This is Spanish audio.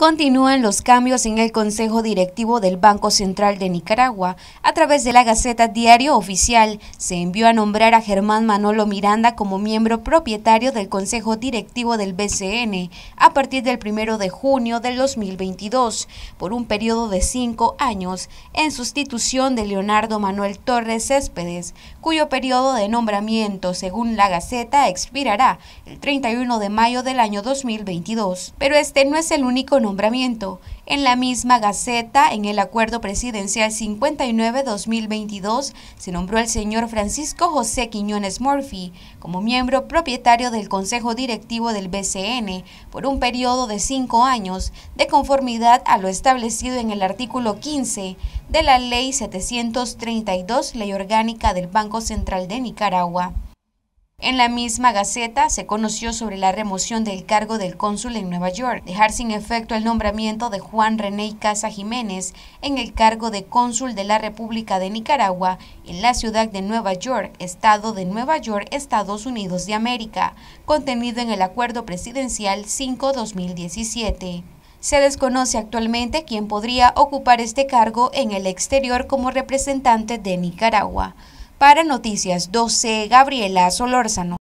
Continúan los cambios en el Consejo Directivo del Banco Central de Nicaragua. A través de la Gaceta Diario Oficial se envió a nombrar a Germán Manolo Miranda como miembro propietario del Consejo Directivo del BCN a partir del 1 de junio del 2022 por un periodo de cinco años en sustitución de Leonardo Manuel Torres Céspedes, cuyo periodo de nombramiento, según la Gaceta, expirará el 31 de mayo del año 2022. Pero este no es el único nombramiento En la misma Gaceta, en el Acuerdo Presidencial 59-2022, se nombró al señor Francisco José Quiñones Murphy como miembro propietario del Consejo Directivo del BCN por un periodo de cinco años, de conformidad a lo establecido en el artículo 15 de la Ley 732, Ley Orgánica del Banco Central de Nicaragua. En la misma Gaceta se conoció sobre la remoción del cargo del cónsul en Nueva York, dejar sin efecto el nombramiento de Juan René Casa Jiménez en el cargo de cónsul de la República de Nicaragua en la ciudad de Nueva York, Estado de Nueva York, Estados Unidos de América, contenido en el Acuerdo Presidencial 5-2017. Se desconoce actualmente quién podría ocupar este cargo en el exterior como representante de Nicaragua. Para Noticias 12, Gabriela Solórzano.